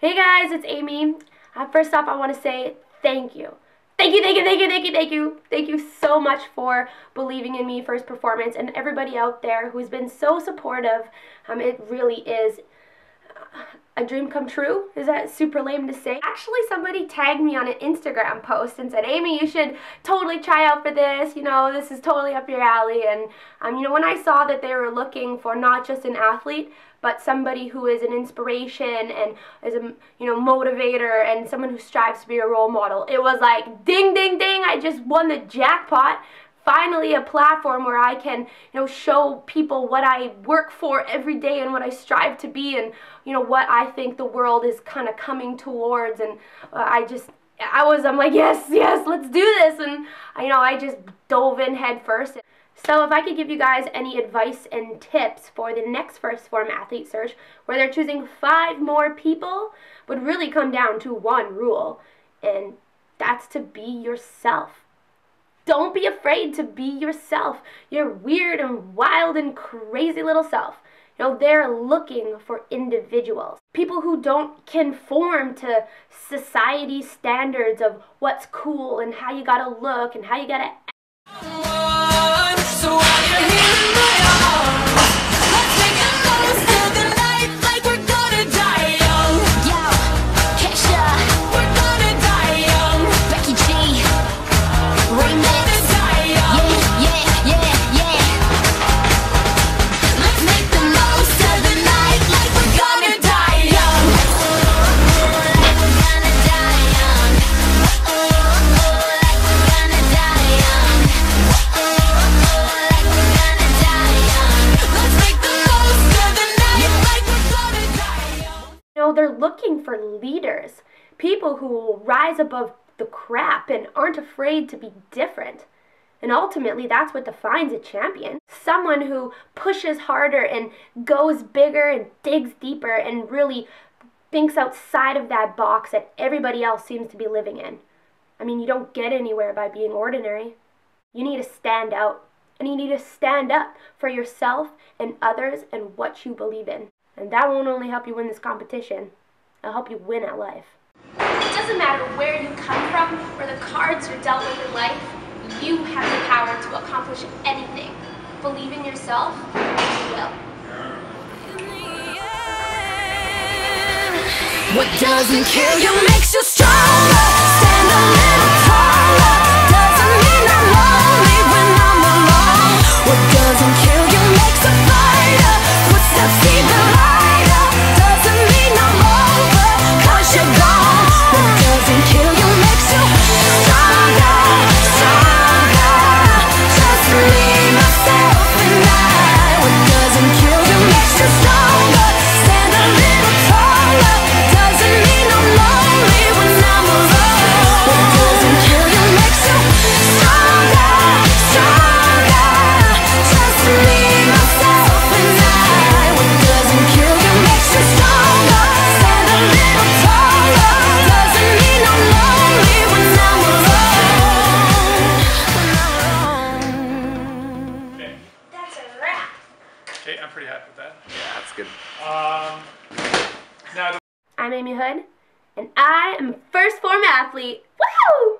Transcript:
Hey guys, it's Ami. Uh, first off, I want to say thank you. Thank you, thank you, thank you, thank you, thank you. Thank you so much for believing in me first performance and everybody out there who's been so supportive. Um, it really is a dream come true. Is that super lame to say? Actually, somebody tagged me on an Instagram post and said, Ami, you should totally try out for this. You know, this is totally up your alley. And, um, you know, when I saw that they were looking for not just an athlete, but somebody who is an inspiration and is a you know motivator and someone who strives to be a role model. It was like ding ding ding, I just won the jackpot finally a platform where I can, you know, show people what I work for every day and what I strive to be and, you know, what I think the world is kind of coming towards. And uh, I just, I was, I'm like, yes, yes, let's do this. And, you know, I just dove in head first. So if I could give you guys any advice and tips for the next 1st Phorm athlete search, where they're choosing five more people, would really come down to one rule, and that's to be yourself. Don't be afraid to be yourself, your weird and wild and crazy little self. You know, they're looking for individuals. People who don't conform to society standards of what's cool and how you gotta look and how you gotta they're looking for leaders, people who will rise above the crap and aren't afraid to be different. And ultimately, that's what defines a champion. Someone who pushes harder and goes bigger and digs deeper and really thinks outside of that box that everybody else seems to be living in. I mean, you don't get anywhere by being ordinary. You need to stand out. And you need to stand up for yourself and others and what you believe in. And that won't only help you win this competition, it'll help you win at life. It doesn't matter where you come from or the cards you're dealt with in life, you have the power to accomplish anything. Believe in yourself, and you will. What doesn't kill you makes you stronger. Stand a Um, now I'm Ami Houde, and I am a first Phorm athlete. Woo!